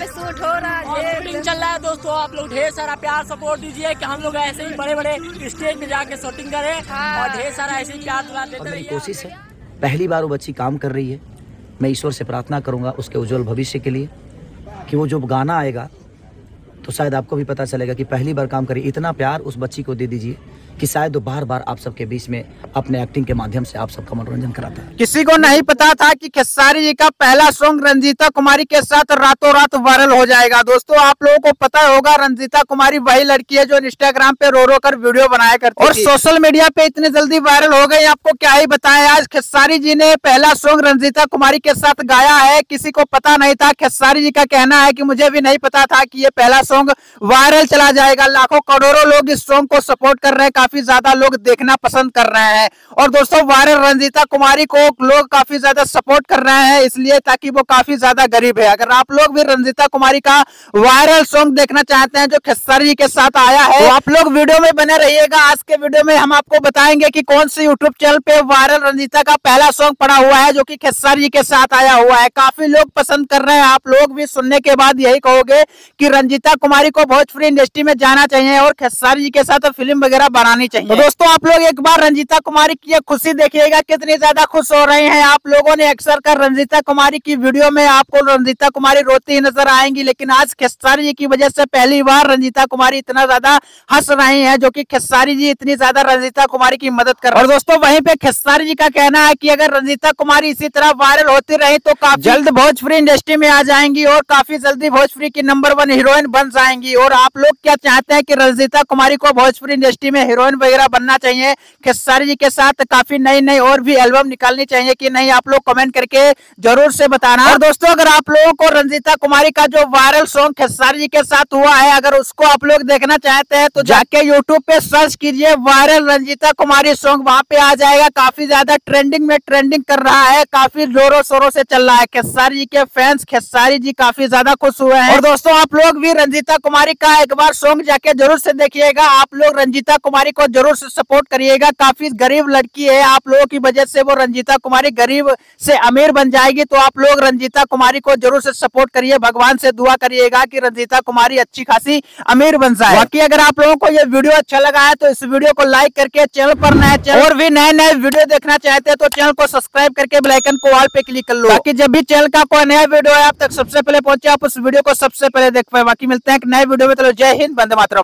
पे शूट हो रहा और है शूटिंग चल रहा है दोस्तों आप लोग ढेर सारा प्यार सपोर्ट दीजिए कि हम लोग ऐसे ही बड़े बड़े स्टेज में जाके शूटिंग करें हाँ। और ढेर सारा ऐसे ही प्यार और देते मेरी रहिए कोशिश है पहली बार वो बच्ची काम कर रही है मैं ईश्वर से प्रार्थना करूँगा उसके उज्जवल भविष्य के लिए कि वो जो गाना आएगा तो शायद आपको भी पता चलेगा कि पहली बार काम करी इतना प्यार उस बच्ची को दे दीजिए कि शायद वो बार बार आप सबके बीच में अपने एक्टिंग के माध्यम से आप सबका मनोरंजन कराता है। किसी को नहीं पता था कि खेसारी जी का पहला सॉन्ग रंजीता कुमारी के साथ रातों रात वायरल हो जाएगा। दोस्तों आप लोगों को पता होगा रंजीता कुमारी वही लड़की है जो इंस्टाग्राम पे रो रो कर वीडियो बनाया करती और सोशल मीडिया पे इतनी जल्दी वायरल हो गई आपको क्या ही बताएँ? आज खेसारी जी ने पहला सॉन्ग रंजीता कुमारी के साथ गाया है। किसी को पता नहीं था खेसारी जी का कहना है की मुझे भी नहीं पता था की ये पहला सॉन्ग वायरल चला जाएगा। लाखों करोड़ों लोग इस सॉन्ग को सपोर्ट कर रहे हैं। काफ़ी ज़्यादा लोग देखना पसंद कर रहे हैं। और दोस्तों वायरल रंजीता कुमारी को लोग काफ़ी ज़्यादा सपोर्ट कर रहे हैं इसलिए ताकि वो काफ़ी ज़्यादा गरीब है। अगर आप लोग भी रंजीता कुमारी का वायरल सॉन्ग देखना चाहते हैं जो खेसारी जी के साथ आया है तो आप लोग वीडियो में बने रहिएगा। आज के वीडियो में हम आपको बताएँगे कि कौन सी यूट्यूब चैनल पे वायरल रंजीता का पहला सॉन्ग पड़ा हुआ है जो की खेसारी जी के साथ आया हुआ है। काफ़ी लोग पसंद कर रहे हैं। आप लोग भी सुनने के बाद यही कहोगे की रंजीता कुमारी को भोजपुरी इंडस्ट्री में जाना चाहिए और खेसारी जी के साथ फ़िल्म वगैरह बनानी चाहिए। तो दोस्तों आप लोग एक बार रंजीता कुमारी की खुशी देखिएगा कितनी ज़्यादा खुश हो रहे हैं। आप लोगों ने अक्सर कर रंजीता कुमारी की वीडियो में आपको रंजीता कुमारी रोती ही नज़र आएँगी लेकिन आज खेसारी जी की वजह से पहली बार रंजीता कुमारी इतना ज़्यादा हंस रही है जो की खेसारी जी इतनी ज़्यादा रंजीता कुमारी की मदद कर और दोस्तों वहीं पे खेसारी जी का कहना है की अगर रंजीता कुमारी इसी तरह वायरल होती रही तो काफ़ी जल्द भोजपुरी इंडस्ट्री में आ जाएँगी और काफ़ी जल्दी भोजपुरी की नंबर वन हीरोइन बन जाएँगी। और आप लोग क्या चाहते हैं कि रंजीता कुमारी को भोजपुरी इंडस्ट्री में हीरोइन वगैरह बनना चाहिए खेसारी जी के साथ काफ़ी नई नई और भी एल्बम निकालनी चाहिए कि नहीं आप लोग कमेंट करके ज़रूर से बताना। और दोस्तों अगर आप लोगों को रंजीता कुमारी का जो वायरल सॉन्ग खेसारी जी के साथ हुआ है अगर उसको आप लोग देखना चाहते हैं तो जाके यूट्यूब पे सर्च कीजिए वायरल रंजीता कुमारी सॉन्ग वहाँ पे आ जाएगा। काफ़ी ज़्यादा ट्रेंडिंग में ट्रेंडिंग कर रहा है काफ़ी जोरों शोरों से चल रहा है खेसारी जी के फैंस खेसारी जी काफ़ी ज़्यादा खुश हुए हैं। और दोस्तों आप लोग भी रंजीता कुमारी का एक बार सॉन्ग जाके ज़रूर से देखिएगा। आप लोग रंजीता कुमारी को ज़रूर से सपोर्ट करिएगा। काफ़ी गरीब लड़की है, आप लोगों की वजह से वो रंजीता कुमारी गरीब से अमीर बन जाएगी तो आप लोग रंजीता कुमारी को ज़रूर से सपोर्ट करिए, भगवान से दुआ करिएगा कि रंजीता कुमारी अच्छी खासी अमीर बन जाए। बाकी अगर आप लोगों को ये वीडियो अच्छा लगा है तो इस वीडियो को लाइक करके चैनल पर नए और भी नए नए वीडियो देखना चाहते हैं तो चैनल को सब्सक्राइब करके बेलाइकन को ऑल पे क्लिक कर लो। बाकी जब भी चैनल का कोई नया वीडियो है आप तक सबसे पहले पहुँचे, आप उस वीडियो को सबसे पहले देख पाए। बाकी मिलते हैं नए वीडियो में चलो जय हिंद बंदे मातरम।